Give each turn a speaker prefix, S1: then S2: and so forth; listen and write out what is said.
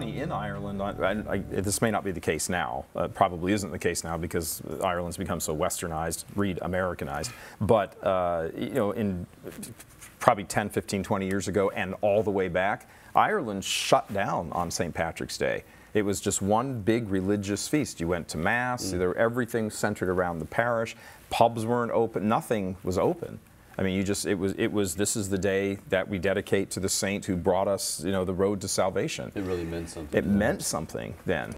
S1: In Ireland, I, I, this may not be the case now. Uh, probably isn't the case now because Ireland's become so westernized, read Americanized. But uh, you know, in probably 10, 15, 20 years ago, and all the way back, Ireland shut down on St. Patrick's Day. It was just one big religious feast. You went to mass. Mm. There, everything centered around the parish. Pubs weren't open. Nothing was open. I mean, you just it was it was this is the day that we dedicate to the saint who brought us, you know, the road to salvation.
S2: It really meant something.
S1: It meant something then.